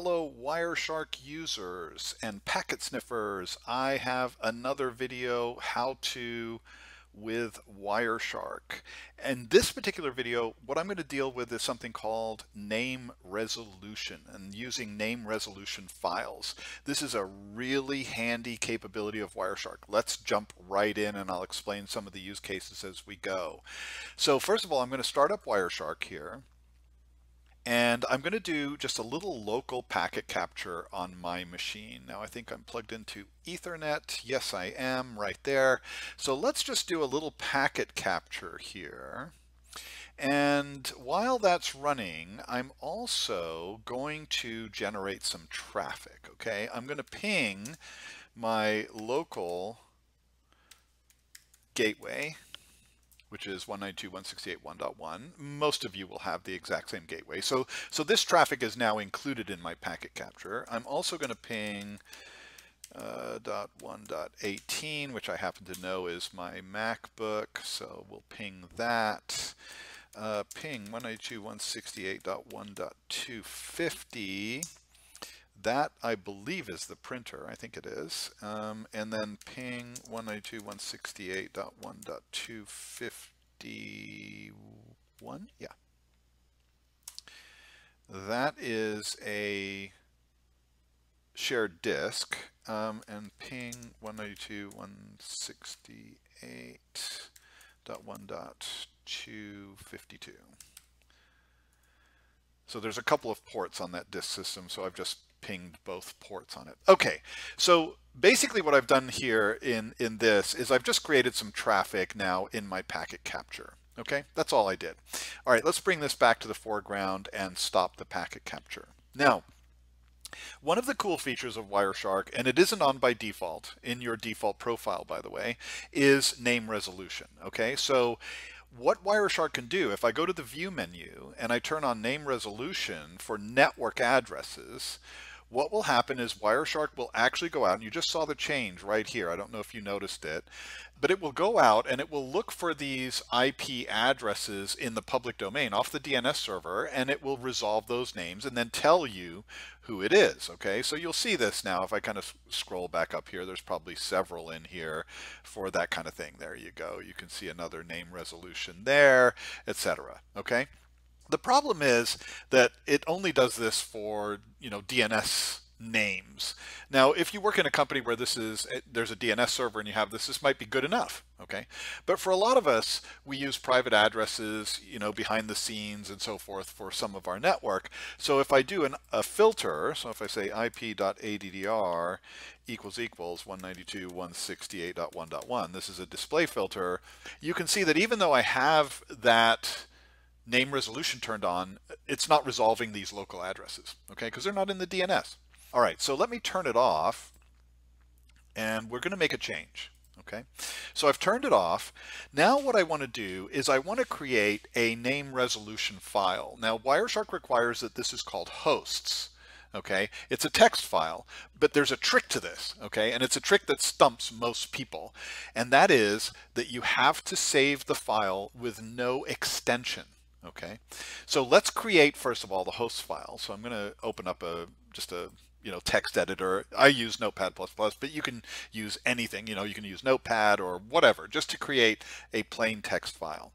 fellow Wireshark users and packet sniffers. I have another video how to with Wireshark. And this particular video, what I'm going to deal with is something called name resolution and using name resolution files. This is a really handy capability of Wireshark. Let's jump right in and I'll explain some of the use cases as we go. So first of all, I'm going to start up Wireshark here. And I'm going to do just a little local packet capture on my machine. Now I think I'm plugged into Ethernet. Yes, I am right there. So let's just do a little packet capture here. And while that's running, I'm also going to generate some traffic, okay? I'm going to ping my local gateway which is 192.168.1.1. Most of you will have the exact same gateway. So, so this traffic is now included in my packet capture. I'm also going to ping uh, dot one dot 18, which I happen to know is my MacBook. So we'll ping that. Uh, ping 192.168.1.250. That, I believe, is the printer. I think it is. Um, and then ping 192.168.1.251. Yeah. That is a shared disk. Um, and ping 192.168.1.252. So there's a couple of ports on that disk system, so I've just pinged both ports on it. Okay, so basically what I've done here in, in this is I've just created some traffic now in my packet capture. Okay, that's all I did. All right, let's bring this back to the foreground and stop the packet capture. Now, one of the cool features of Wireshark, and it isn't on by default in your default profile, by the way, is name resolution. Okay, so what Wireshark can do, if I go to the view menu and I turn on name resolution for network addresses, what will happen is Wireshark will actually go out, and you just saw the change right here. I don't know if you noticed it, but it will go out and it will look for these IP addresses in the public domain off the DNS server, and it will resolve those names and then tell you who it is. Okay, so you'll see this now. If I kind of scroll back up here, there's probably several in here for that kind of thing. There you go. You can see another name resolution there, etc. Okay. The problem is that it only does this for, you know, DNS names. Now, if you work in a company where this is, eh, there's a DNS server and you have this, this might be good enough, okay? But for a lot of us, we use private addresses, you know, behind the scenes and so forth for some of our network. So if I do an, a filter, so if I say ip.addr equals equals 192.168.1.1, this is a display filter, you can see that even though I have that name resolution turned on, it's not resolving these local addresses, okay, because they're not in the DNS. All right, so let me turn it off, and we're going to make a change. Okay, so I've turned it off. Now what I want to do is I want to create a name resolution file. Now Wireshark requires that this is called hosts. Okay, it's a text file, but there's a trick to this. Okay, and it's a trick that stumps most people, and that is that you have to save the file with no extension. Okay, so let's create first of all the host file. So I'm going to open up a just a you know text editor. I use Notepad++, but you can use anything. You know, you can use Notepad or whatever just to create a plain text file.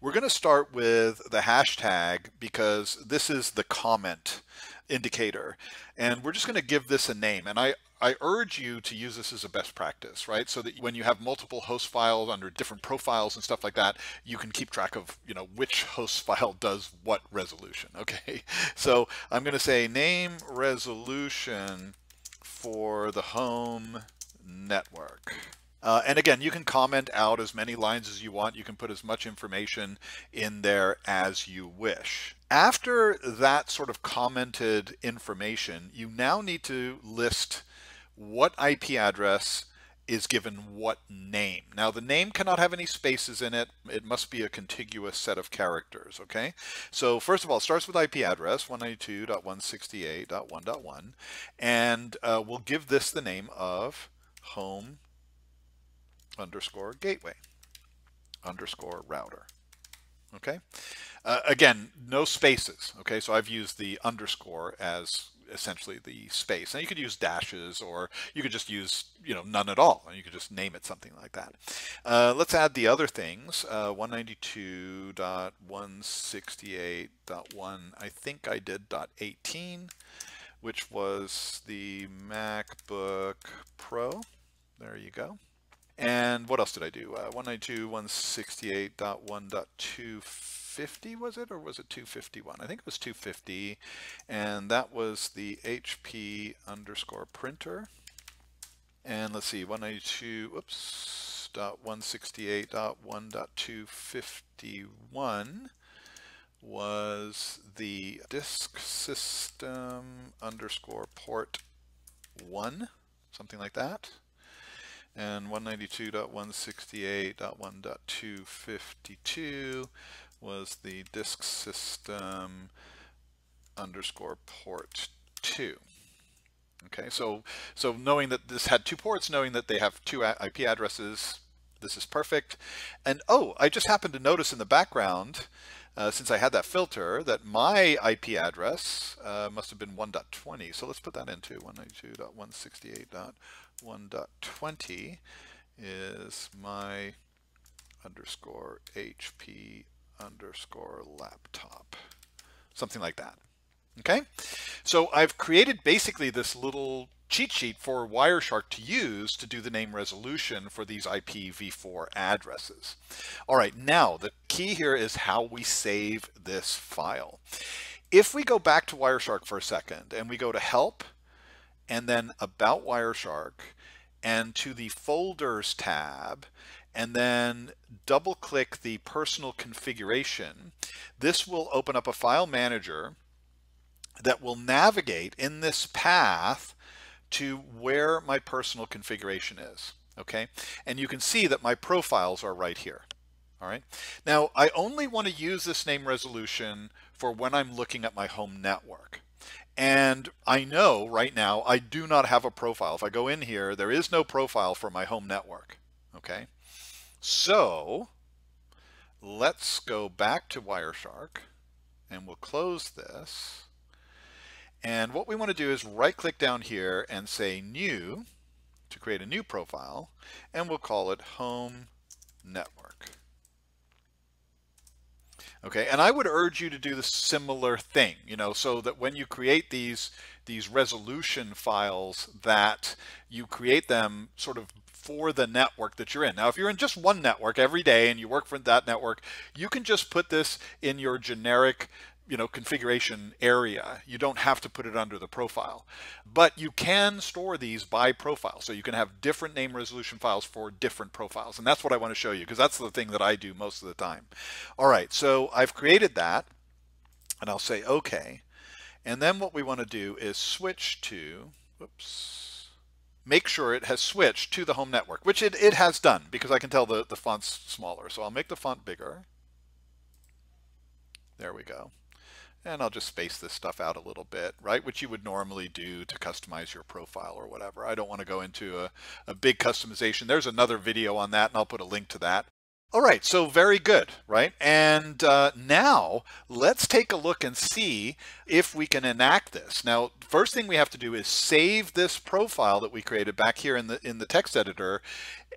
We're going to start with the hashtag because this is the comment indicator. And we're just going to give this a name. And I, I urge you to use this as a best practice, right? So that when you have multiple host files under different profiles and stuff like that, you can keep track of, you know, which host file does what resolution, okay? So I'm going to say name resolution for the home network. Uh, and again, you can comment out as many lines as you want. You can put as much information in there as you wish. After that sort of commented information, you now need to list what IP address is given what name. Now the name cannot have any spaces in it. It must be a contiguous set of characters, okay? So first of all, it starts with IP address 192.168.1.1 and uh, we'll give this the name of home underscore gateway underscore router. Okay. Uh, again, no spaces. Okay. So I've used the underscore as essentially the space. Now you could use dashes or you could just use, you know, none at all. And you could just name it something like that. Uh, let's add the other things. Uh, 192.168.1, I think I did dot 18, which was the MacBook Pro. There you go. And what else did I do? Uh, 192.168.1.250 was it, or was it 251? I think it was 250, and that was the HP underscore printer. And let's see, 192, oops, dot 168.1.251 was the disk system underscore port 1, something like that and 192.168.1.252 was the disk system underscore port 2. Okay, so so knowing that this had two ports, knowing that they have two IP addresses, this is perfect. And oh, I just happened to notice in the background, uh, since I had that filter, that my IP address uh, must have been 1.20. So let's put that into 192.168. 1.20 is my underscore HP underscore laptop. Something like that. Okay, so I've created basically this little cheat sheet for Wireshark to use to do the name resolution for these IPv4 addresses. All right, now the key here is how we save this file. If we go back to Wireshark for a second and we go to help and then about Wireshark and to the folders tab and then double click the personal configuration. This will open up a file manager that will navigate in this path to where my personal configuration is. Okay, and you can see that my profiles are right here. All right, now I only want to use this name resolution for when I'm looking at my home network. And I know right now I do not have a profile. If I go in here, there is no profile for my home network. Okay. So let's go back to Wireshark and we'll close this. And what we want to do is right click down here and say new to create a new profile and we'll call it home network. Okay, and I would urge you to do the similar thing, you know, so that when you create these these resolution files that you create them sort of for the network that you're in. Now, if you're in just one network every day and you work for that network, you can just put this in your generic you know, configuration area. You don't have to put it under the profile. But you can store these by profile. So you can have different name resolution files for different profiles. And that's what I want to show you because that's the thing that I do most of the time. All right, so I've created that and I'll say OK. And then what we want to do is switch to, whoops, make sure it has switched to the home network, which it, it has done because I can tell the, the font's smaller. So I'll make the font bigger. There we go and I'll just space this stuff out a little bit, right? Which you would normally do to customize your profile or whatever. I don't want to go into a, a big customization. There's another video on that, and I'll put a link to that. All right, so very good, right? And uh, now let's take a look and see if we can enact this. Now, first thing we have to do is save this profile that we created back here in the in the text editor.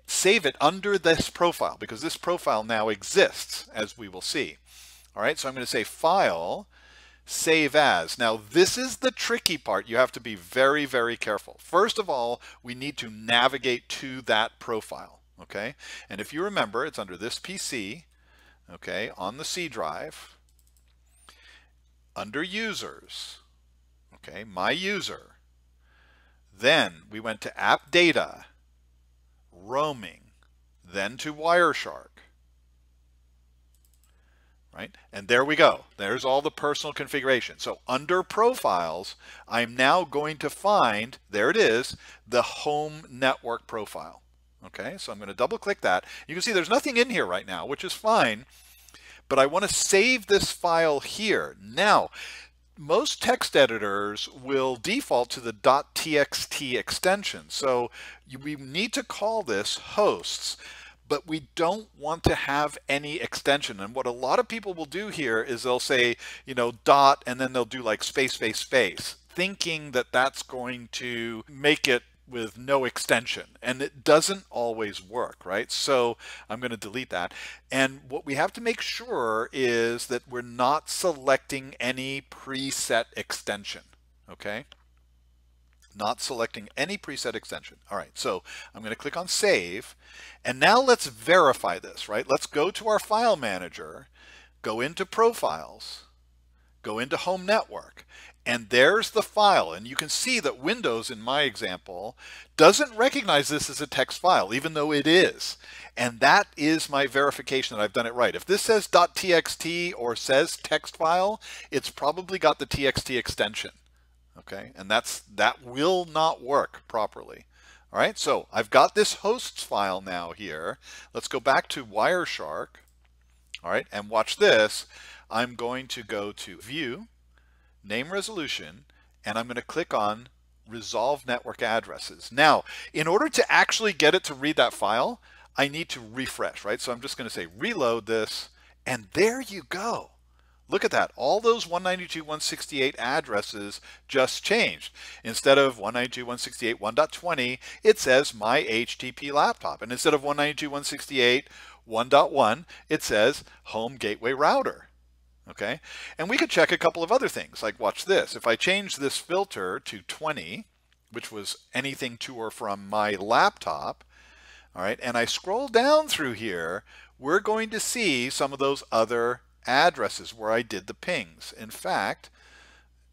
Save it under this profile because this profile now exists, as we will see. All right, so I'm going to say File, save as. Now, this is the tricky part. You have to be very, very careful. First of all, we need to navigate to that profile, okay? And if you remember, it's under this PC, okay, on the C drive, under users, okay, my user. Then we went to app data, roaming, then to Wireshark right? And there we go. There's all the personal configuration. So under profiles, I'm now going to find, there it is, the home network profile. Okay, so I'm going to double click that. You can see there's nothing in here right now, which is fine, but I want to save this file here. Now, most text editors will default to the .txt extension. So we need to call this hosts but we don't want to have any extension. And what a lot of people will do here is they'll say, you know, dot, and then they'll do like space, space, space, thinking that that's going to make it with no extension. And it doesn't always work right? So I'm going to delete that. And what we have to make sure is that we're not selecting any preset extension okay not selecting any preset extension all right so I'm going to click on save and now let's verify this right let's go to our file manager go into profiles go into home network and there's the file. And you can see that Windows, in my example, doesn't recognize this as a text file, even though it is. And that is my verification that I've done it right. If this says .txt or says text file, it's probably got the txt extension. Okay, and that's that will not work properly. All right, so I've got this hosts file now here. Let's go back to Wireshark. All right, and watch this. I'm going to go to View, name resolution, and I'm going to click on resolve network addresses. Now, in order to actually get it to read that file, I need to refresh, right? So I'm just going to say reload this, and there you go. Look at that. All those 192.168 addresses just changed. Instead of 192.168 1.20, it says my HP laptop. And instead of 192.168 1.1, it says home gateway router okay? And we could check a couple of other things, like watch this. If I change this filter to 20, which was anything to or from my laptop, all right, and I scroll down through here, we're going to see some of those other addresses where I did the pings. In fact,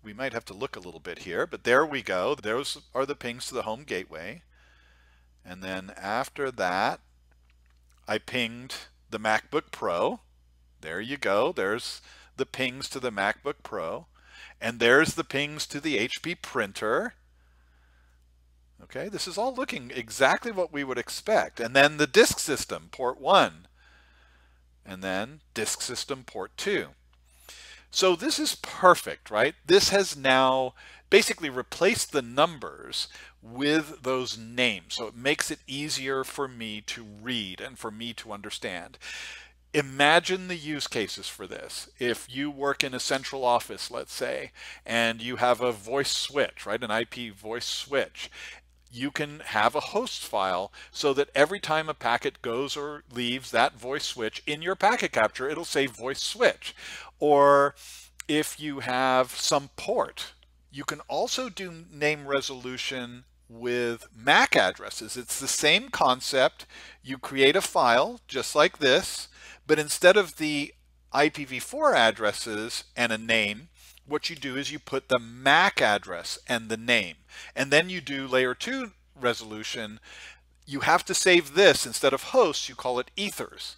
we might have to look a little bit here, but there we go. Those are the pings to the home gateway. And then after that, I pinged the MacBook Pro. There you go. There's the pings to the MacBook Pro. And there's the pings to the HP printer. Okay, this is all looking exactly what we would expect. And then the disk system, port 1. And then disk system, port 2. So this is perfect, right? This has now basically replaced the numbers with those names. So it makes it easier for me to read and for me to understand. Imagine the use cases for this. If you work in a central office, let's say, and you have a voice switch, right, an IP voice switch, you can have a host file so that every time a packet goes or leaves that voice switch in your packet capture, it'll say voice switch. Or if you have some port, you can also do name resolution with MAC addresses. It's the same concept. You create a file just like this but instead of the IPv4 addresses and a name, what you do is you put the MAC address and the name. And then you do layer 2 resolution. You have to save this instead of hosts, you call it ethers.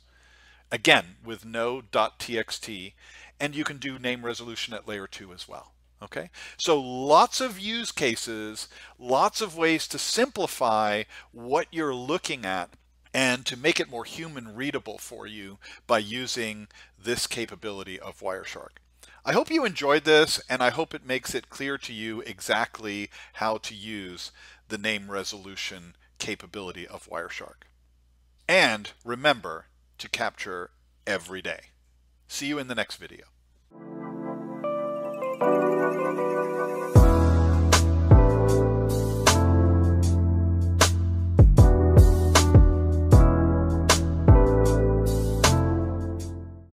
Again, with no .txt. And you can do name resolution at layer 2 as well. Okay, so lots of use cases, lots of ways to simplify what you're looking at and to make it more human readable for you by using this capability of Wireshark. I hope you enjoyed this and I hope it makes it clear to you exactly how to use the name resolution capability of Wireshark. And remember to capture every day. See you in the next video.